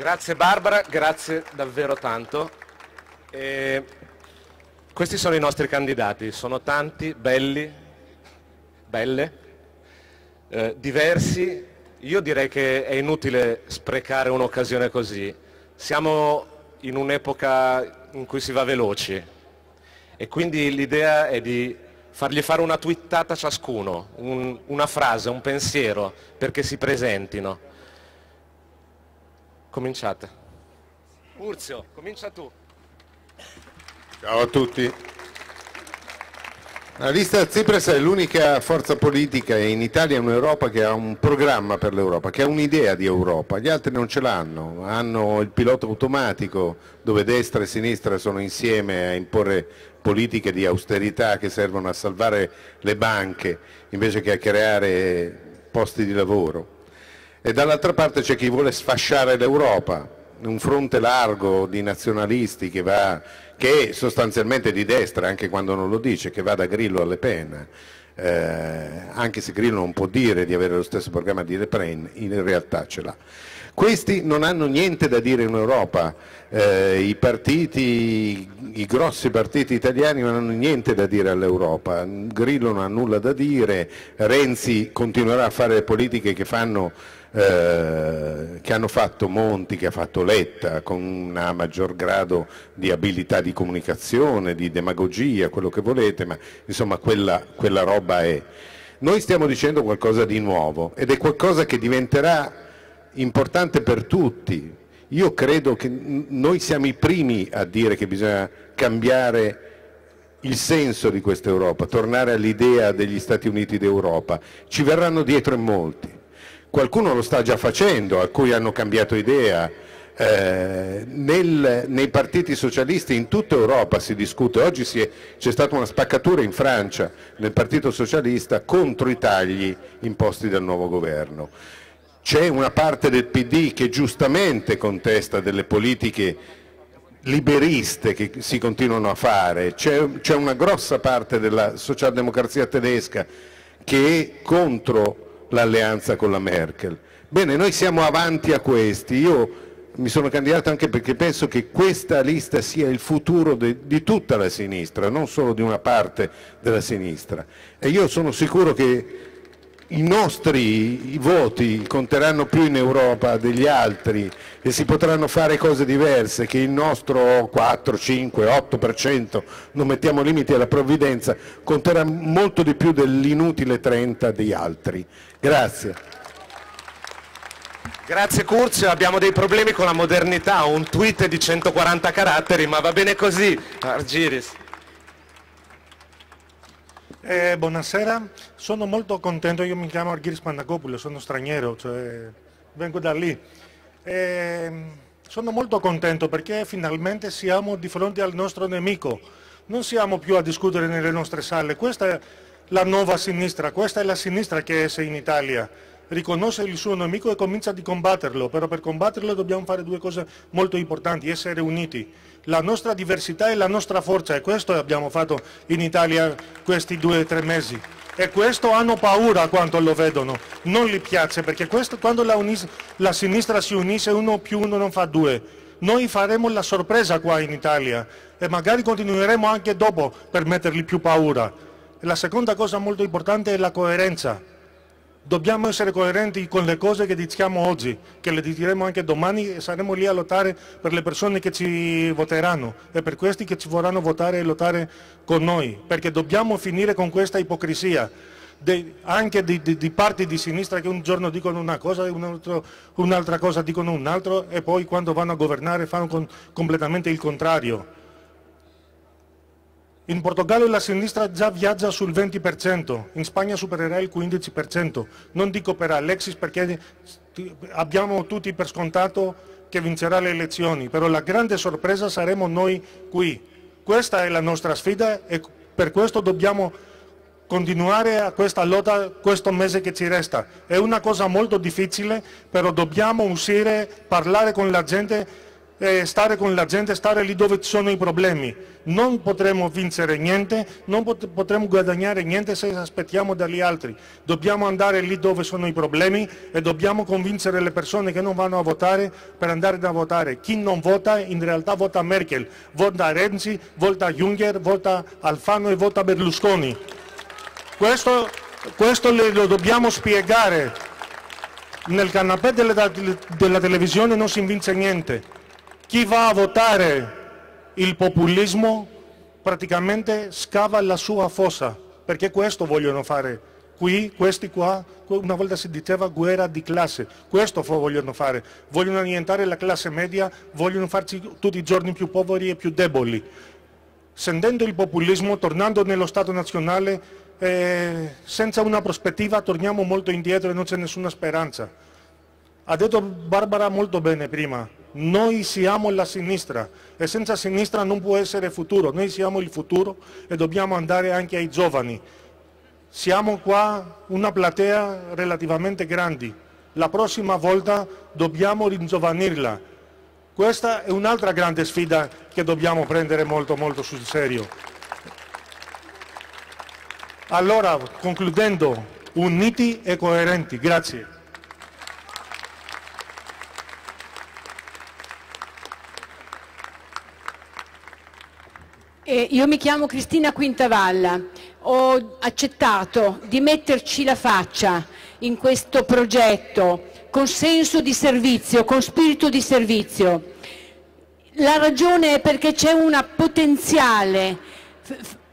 Grazie Barbara, grazie davvero tanto. E questi sono i nostri candidati, sono tanti, belli, belle, eh, diversi. Io direi che è inutile sprecare un'occasione così. Siamo in un'epoca in cui si va veloci e quindi l'idea è di fargli fare una twittata ciascuno, un, una frase, un pensiero perché si presentino. Cominciate. Urzio, comincia tu. Ciao a tutti. La lista Tsipras è l'unica forza politica in Italia e in Europa che ha un programma per l'Europa, che ha un'idea di Europa, gli altri non ce l'hanno, hanno il pilota automatico dove destra e sinistra sono insieme a imporre politiche di austerità che servono a salvare le banche invece che a creare posti di lavoro. E dall'altra parte c'è chi vuole sfasciare l'Europa, un fronte largo di nazionalisti che va che è sostanzialmente di destra, anche quando non lo dice, che va da Grillo a Le Pen, eh, anche se Grillo non può dire di avere lo stesso programma di Le Pen, in realtà ce l'ha. Questi non hanno niente da dire in Europa, eh, i, partiti, i grossi partiti italiani non hanno niente da dire all'Europa, Grillo non ha nulla da dire, Renzi continuerà a fare le politiche che fanno eh, che hanno fatto Monti, che ha fatto Letta, con un maggior grado di abilità di comunicazione, di demagogia, quello che volete, ma insomma quella, quella roba è. Noi stiamo dicendo qualcosa di nuovo ed è qualcosa che diventerà importante per tutti. Io credo che noi siamo i primi a dire che bisogna cambiare il senso di questa Europa, tornare all'idea degli Stati Uniti d'Europa. Ci verranno dietro in molti. Qualcuno lo sta già facendo, alcuni hanno cambiato idea. Eh, nel, nei partiti socialisti in tutta Europa si discute, oggi c'è stata una spaccatura in Francia nel Partito Socialista contro i tagli imposti dal nuovo governo. C'è una parte del PD che giustamente contesta delle politiche liberiste che si continuano a fare, c'è una grossa parte della socialdemocrazia tedesca che è contro l'alleanza con la Merkel. Bene, noi siamo avanti a questi. Io mi sono candidato anche perché penso che questa lista sia il futuro de, di tutta la sinistra, non solo di una parte della sinistra. E io sono sicuro che i nostri voti conteranno più in Europa degli altri e si potranno fare cose diverse, che il nostro 4, 5, 8%, non mettiamo limiti alla provvidenza, conterà molto di più dell'inutile 30 degli altri. Grazie. Grazie Curzio, abbiamo dei problemi con la modernità, un tweet di 140 caratteri, ma va bene così. Argiris. Eh, buonasera, sono molto contento, io mi chiamo Argiris Pandacopoulo, sono straniero, cioè, vengo da lì. Eh, sono molto contento perché finalmente siamo di fronte al nostro nemico, non siamo più a discutere nelle nostre sale, questa è la nuova sinistra, questa è la sinistra che è in Italia, riconosce il suo nemico e comincia a combatterlo, però per combatterlo dobbiamo fare due cose molto importanti, essere uniti. La nostra diversità è la nostra forza e questo abbiamo fatto in Italia questi due o tre mesi. E questo hanno paura quando lo vedono, non gli piace perché questo, quando la, la sinistra si unisce uno più uno non fa due. Noi faremo la sorpresa qua in Italia e magari continueremo anche dopo per mettergli più paura. La seconda cosa molto importante è la coerenza. Dobbiamo essere coerenti con le cose che diciamo oggi, che le diremo anche domani e saremo lì a lottare per le persone che ci voteranno e per questi che ci vorranno votare e lottare con noi, perché dobbiamo finire con questa ipocrisia. De, anche di, di, di, parti di sinistra che un giorno dicono una cosa e un'altra un cosa dicono un altro e poi quando vanno a governare fanno con, completamente il contrario. In Portogallo la sinistra già viaggia sul 20%, in Spagna supererà il 15%. Non dico per Alexis perché abbiamo tutti per scontato che vincerà le elezioni, però la grande sorpresa saremo noi qui. Questa è la nostra sfida e per questo dobbiamo continuare a questa lotta questo mese che ci resta. È una cosa molto difficile, però dobbiamo uscire, parlare con la gente eh, stare con la gente, stare lì dove ci sono i problemi. Non potremo vincere niente, non pot potremo guadagnare niente se aspettiamo dagli altri. Dobbiamo andare lì dove sono i problemi e dobbiamo convincere le persone che non vanno a votare per andare a votare. Chi non vota in realtà vota Merkel, vota Renzi, vota Juncker, vota Alfano e vota Berlusconi. Questo, questo lo dobbiamo spiegare. Nel canapè della, della televisione non si vince niente chi va a votare il populismo praticamente scava la sua fossa, perché questo vogliono fare. Qui, questi qua, una volta si diceva guerra di classe, questo vogliono fare, vogliono annientare la classe media, vogliono farci tutti i giorni più poveri e più deboli. Sentendo il populismo, tornando nello Stato nazionale, eh, senza una prospettiva torniamo molto indietro e non c'è nessuna speranza. Ha detto Barbara molto bene prima, noi siamo la sinistra e senza sinistra non può essere futuro. Noi siamo il futuro e dobbiamo andare anche ai giovani. Siamo qua una platea relativamente grande. La prossima volta dobbiamo ringiovanirla. Questa è un'altra grande sfida che dobbiamo prendere molto molto sul serio. Allora, concludendo, uniti e coerenti. Grazie. Eh, io mi chiamo Cristina Quintavalla, ho accettato di metterci la faccia in questo progetto con senso di servizio, con spirito di servizio. La ragione è perché c'è una potenziale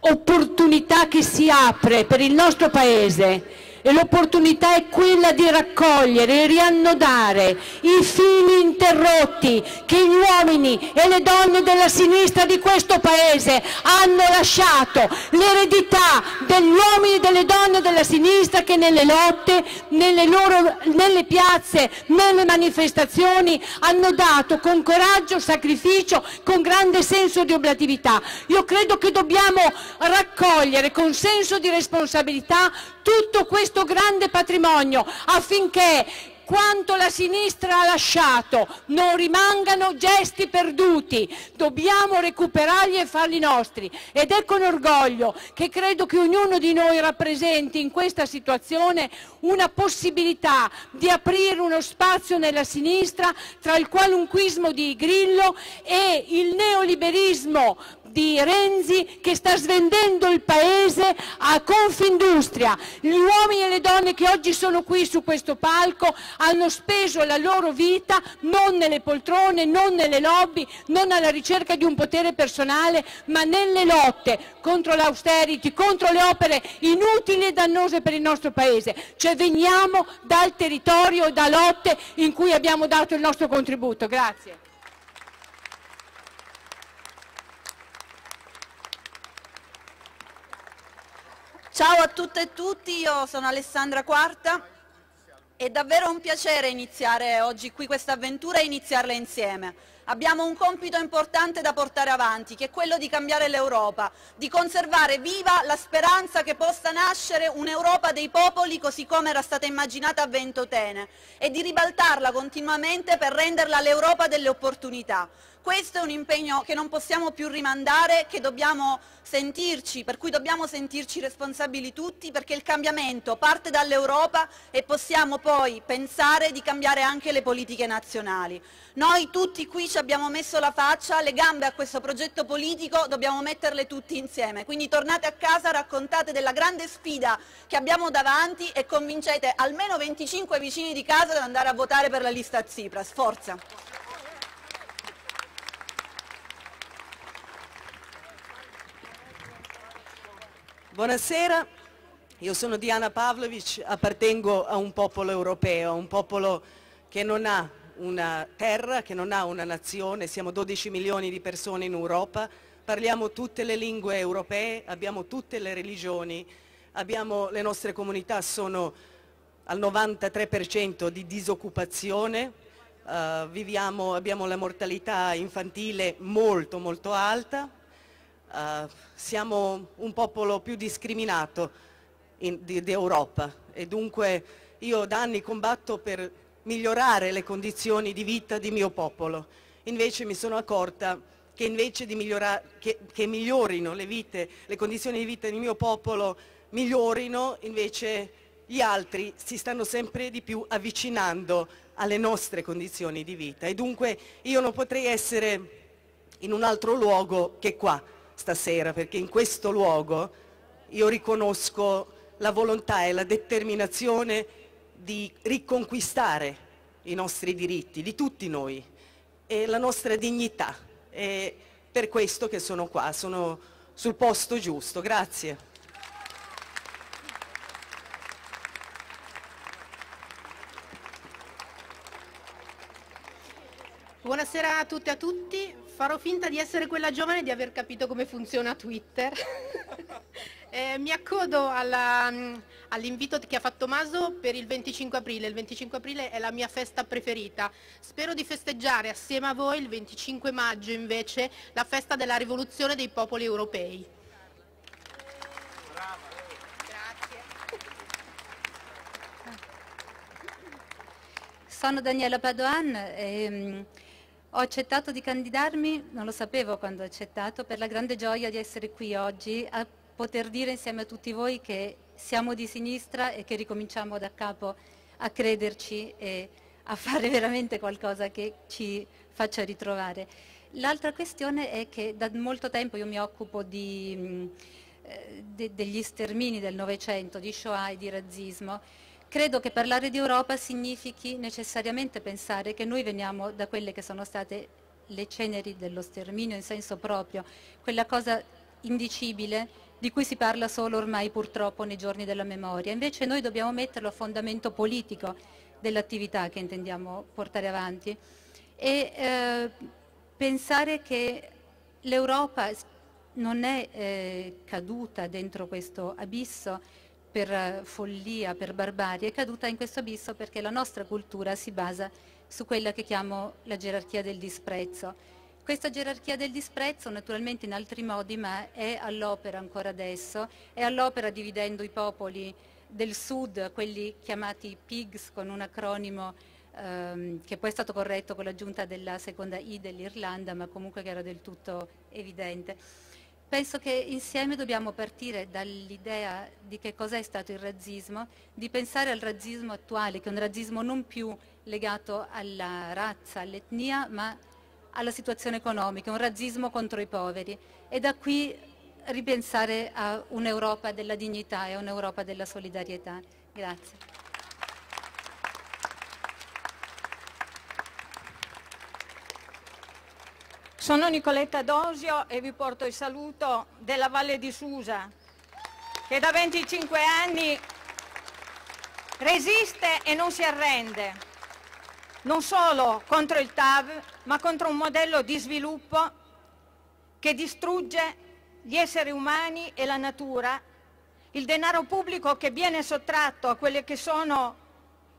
opportunità che si apre per il nostro Paese e l'opportunità è quella di raccogliere e riannodare i fili interrotti che gli uomini e le donne della sinistra di questo Paese hanno lasciato, l'eredità degli uomini e delle donne della sinistra che nelle lotte, nelle, loro, nelle piazze, nelle manifestazioni hanno dato con coraggio, sacrificio, con grande senso di oblatività. Io credo che dobbiamo raccogliere con senso di responsabilità tutto questo grande patrimonio affinché quanto la sinistra ha lasciato non rimangano gesti perduti, dobbiamo recuperarli e farli nostri. Ed è con orgoglio che credo che ognuno di noi rappresenti in questa situazione una possibilità di aprire uno spazio nella sinistra tra il qualunquismo di Grillo e il neoliberismo di Renzi che sta svendendo il paese a Confindustria. Gli uomini e le donne che oggi sono qui su questo palco hanno speso la loro vita non nelle poltrone, non nelle lobby, non alla ricerca di un potere personale, ma nelle lotte contro l'austerity, contro le opere inutili e dannose per il nostro paese. Cioè veniamo dal territorio da lotte in cui abbiamo dato il nostro contributo. Grazie. Ciao a tutte e tutti, io sono Alessandra Quarta. È davvero un piacere iniziare oggi qui questa avventura e iniziarla insieme. Abbiamo un compito importante da portare avanti, che è quello di cambiare l'Europa, di conservare viva la speranza che possa nascere un'Europa dei popoli così come era stata immaginata a Ventotene e di ribaltarla continuamente per renderla l'Europa delle opportunità. Questo è un impegno che non possiamo più rimandare, che dobbiamo sentirci, per cui dobbiamo sentirci responsabili tutti perché il cambiamento parte dall'Europa e possiamo poi pensare di cambiare anche le politiche nazionali. Noi tutti qui ci abbiamo messo la faccia, le gambe a questo progetto politico, dobbiamo metterle tutti insieme. Quindi tornate a casa, raccontate della grande sfida che abbiamo davanti e convincete almeno 25 vicini di casa ad andare a votare per la lista Tsipras. Forza! Buonasera, io sono Diana Pavlovic, appartengo a un popolo europeo, un popolo che non ha una terra, che non ha una nazione, siamo 12 milioni di persone in Europa, parliamo tutte le lingue europee, abbiamo tutte le religioni, abbiamo, le nostre comunità sono al 93% di disoccupazione, uh, viviamo, abbiamo la mortalità infantile molto molto alta, uh, siamo un popolo più discriminato d'Europa e dunque io da anni combatto per migliorare le condizioni di vita di mio popolo. invece mi sono accorta che invece di che, che migliorino le vite, le condizioni di vita del mio popolo migliorino, invece gli altri si stanno sempre di più avvicinando alle nostre condizioni di vita e dunque io non potrei essere in un altro luogo che qua stasera, perché in questo luogo io riconosco la volontà e la determinazione di riconquistare i nostri diritti, di tutti noi, e la nostra dignità. È per questo che sono qua, sono sul posto giusto. Grazie. Buonasera a tutte e a tutti. Farò finta di essere quella giovane e di aver capito come funziona Twitter. eh, mi accodo mm, all'invito che ha fatto Maso per il 25 aprile. Il 25 aprile è la mia festa preferita. Spero di festeggiare assieme a voi il 25 maggio invece la festa della rivoluzione dei popoli europei. Sono Daniela Padoan. E, ehm, ho accettato di candidarmi, non lo sapevo quando ho accettato, per la grande gioia di essere qui oggi a poter dire insieme a tutti voi che siamo di sinistra e che ricominciamo da capo a crederci e a fare veramente qualcosa che ci faccia ritrovare. L'altra questione è che da molto tempo io mi occupo di, eh, de, degli stermini del Novecento, di Shoah e di razzismo Credo che parlare di Europa significhi necessariamente pensare che noi veniamo da quelle che sono state le ceneri dello sterminio in senso proprio, quella cosa indicibile di cui si parla solo ormai purtroppo nei giorni della memoria. Invece noi dobbiamo metterlo a fondamento politico dell'attività che intendiamo portare avanti e eh, pensare che l'Europa non è eh, caduta dentro questo abisso per follia, per barbarie, è caduta in questo abisso perché la nostra cultura si basa su quella che chiamo la gerarchia del disprezzo. Questa gerarchia del disprezzo naturalmente in altri modi, ma è all'opera ancora adesso, è all'opera dividendo i popoli del sud, quelli chiamati PIGS con un acronimo ehm, che poi è stato corretto con l'aggiunta della seconda I dell'Irlanda, ma comunque che era del tutto evidente Penso che insieme dobbiamo partire dall'idea di che cos'è stato il razzismo, di pensare al razzismo attuale, che è un razzismo non più legato alla razza, all'etnia, ma alla situazione economica, un razzismo contro i poveri. E da qui ripensare a un'Europa della dignità e a un'Europa della solidarietà. Grazie. Sono Nicoletta Dosio e vi porto il saluto della Valle di Susa, che da 25 anni resiste e non si arrende, non solo contro il TAV, ma contro un modello di sviluppo che distrugge gli esseri umani e la natura, il denaro pubblico che viene sottratto a quelli che sono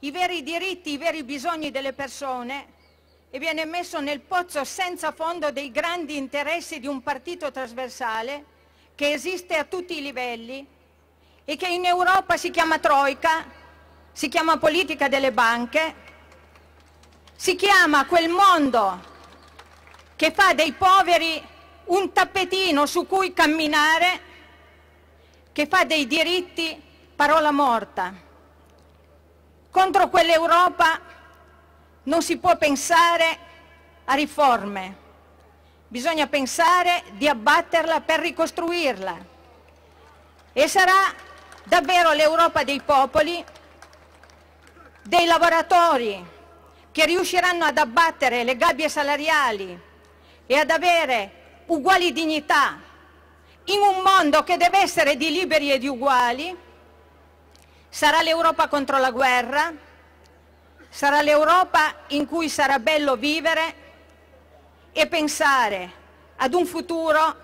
i veri diritti, i veri bisogni delle persone e viene messo nel pozzo senza fondo dei grandi interessi di un partito trasversale che esiste a tutti i livelli e che in Europa si chiama Troika, si chiama politica delle banche, si chiama quel mondo che fa dei poveri un tappetino su cui camminare, che fa dei diritti parola morta. Contro quell'Europa non si può pensare a riforme, bisogna pensare di abbatterla per ricostruirla. E sarà davvero l'Europa dei popoli, dei lavoratori che riusciranno ad abbattere le gabbie salariali e ad avere uguali dignità in un mondo che deve essere di liberi e di uguali, sarà l'Europa contro la guerra, Sarà l'Europa in cui sarà bello vivere e pensare ad un futuro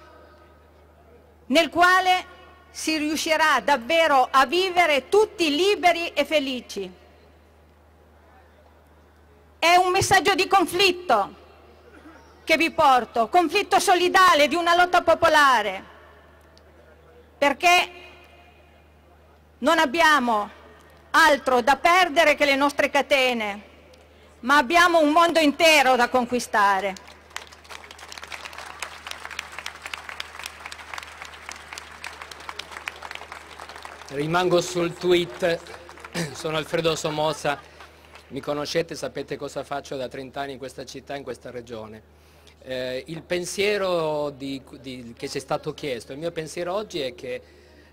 nel quale si riuscirà davvero a vivere tutti liberi e felici. È un messaggio di conflitto che vi porto, conflitto solidale di una lotta popolare, perché non abbiamo altro da perdere che le nostre catene. ma abbiamo un mondo intero da conquistare. Rimango sul tweet, sono Alfredo Somoza, mi conoscete, sapete cosa faccio da 30 anni in questa città, in questa regione. Eh, il pensiero di, di, che ci è stato chiesto, il mio pensiero oggi è che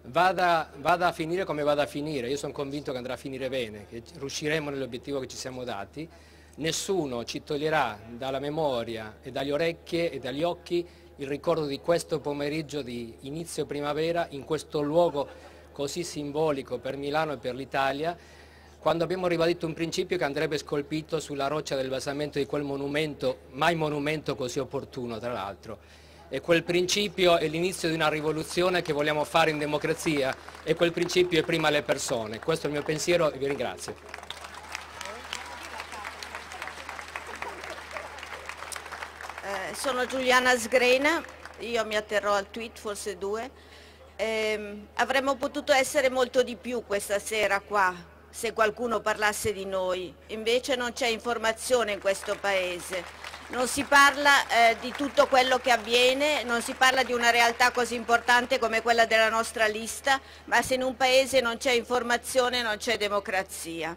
vada, vada, a finire come vada a finire, io sono convinto che andrà a finire bene, che riusciremo nell'obiettivo che ci siamo dati, nessuno ci toglierà dalla memoria e dalle orecchie e dagli occhi il ricordo di questo pomeriggio di inizio primavera in questo luogo così simbolico per Milano e per l'Italia, quando abbiamo ribadito un principio che andrebbe scolpito sulla roccia del basamento di quel monumento, mai monumento così opportuno tra l'altro. E quel principio è l'inizio di una rivoluzione che vogliamo fare in democrazia e quel principio è prima le persone. Questo è il mio pensiero e vi ringrazio. Eh, sono Giuliana Sgrena, io mi atterrò al tweet, forse due. Eh, avremmo potuto essere molto di più questa sera qua, se qualcuno parlasse di noi, invece non c'è informazione in questo Paese. Non si parla eh, di tutto quello che avviene, non si parla di una realtà così importante come quella della nostra lista, ma se in un Paese non c'è informazione non c'è democrazia.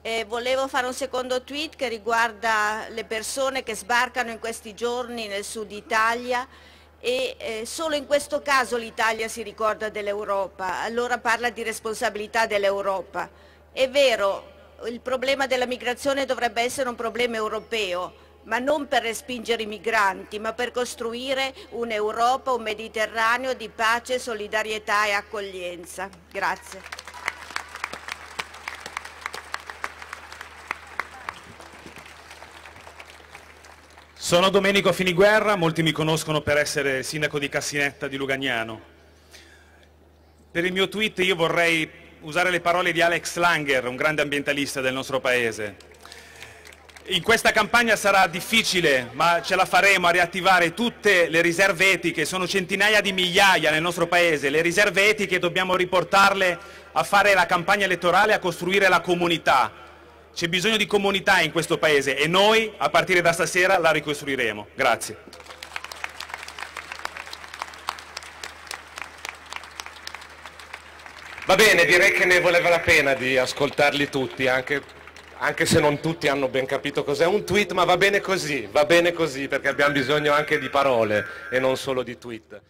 E volevo fare un secondo tweet che riguarda le persone che sbarcano in questi giorni nel sud Italia e eh, solo in questo caso l'Italia si ricorda dell'Europa, allora parla di responsabilità dell'Europa. È vero, il problema della migrazione dovrebbe essere un problema europeo, ma non per respingere i migranti, ma per costruire un'Europa, un Mediterraneo di pace, solidarietà e accoglienza. Grazie. Sono Domenico Finiguerra, molti mi conoscono per essere sindaco di Cassinetta di Lugagnano. Per il mio tweet io vorrei usare le parole di Alex Langer, un grande ambientalista del nostro paese. In questa campagna sarà difficile, ma ce la faremo a riattivare tutte le riserve etiche, sono centinaia di migliaia nel nostro paese, le riserve etiche dobbiamo riportarle a fare la campagna elettorale, a costruire la comunità. C'è bisogno di comunità in questo paese e noi, a partire da stasera, la ricostruiremo. Grazie. Va bene, direi che ne voleva la pena di ascoltarli tutti, anche, anche, se non tutti hanno ben capito cos'è un tweet, ma va bene così, va bene così, perché abbiamo bisogno anche di parole e non solo di tweet.